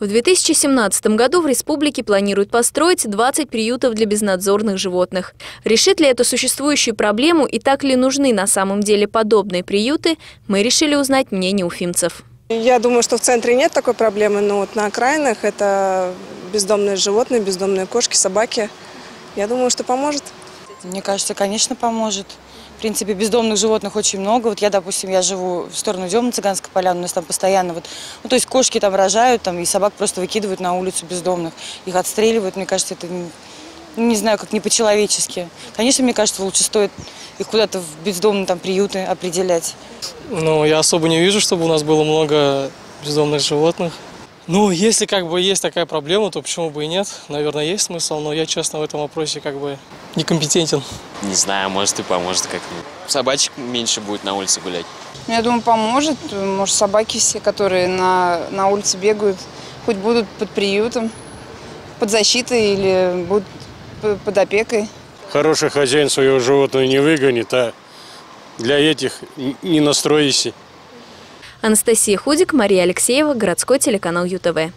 В 2017 году в республике планируют построить 20 приютов для безнадзорных животных. Решит ли эту существующую проблему и так ли нужны на самом деле подобные приюты, мы решили узнать мнение уфимцев. Я думаю, что в центре нет такой проблемы, но вот на окраинах это бездомные животные, бездомные кошки, собаки. Я думаю, что поможет. Мне кажется, конечно, поможет. В принципе, бездомных животных очень много. Вот я, допустим, я живу в сторону Демна, Цыганской поляны, у нас там постоянно вот, ну, то есть кошки там рожают, там, и собак просто выкидывают на улицу бездомных, их отстреливают. Мне кажется, это, ну, не знаю, как не по-человечески. Конечно, мне кажется, лучше стоит их куда-то в бездомные там приюты определять. Ну, я особо не вижу, чтобы у нас было много бездомных животных. Ну, если как бы есть такая проблема, то почему бы и нет? Наверное, есть смысл, но я, честно, в этом вопросе как бы некомпетентен. Не знаю, может и поможет как-нибудь. Собачек меньше будет на улице гулять. Ну, Я думаю, поможет. Может, собаки все, которые на, на улице бегают, хоть будут под приютом, под защитой или будут под опекой. Хороший хозяин своего животного не выгонит, а для этих не настроишься. Анастасия Худик, Мария Алексеева, городской телеканал ЮТВ.